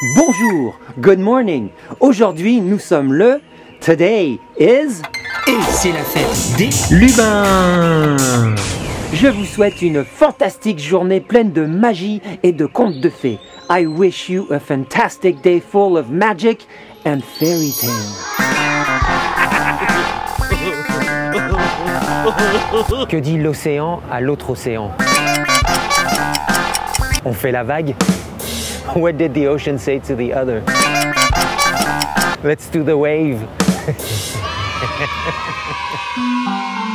Bonjour, good morning. Aujourd'hui, nous sommes le Today is Et c'est la fête des Lubin. Je vous souhaite une fantastique journée pleine de magie et de contes de fées. I wish you a fantastic day full of magic and fairy tales. Que dit l'océan à l'autre océan? On fait la vague? What did the ocean say to the other Let's do the wave.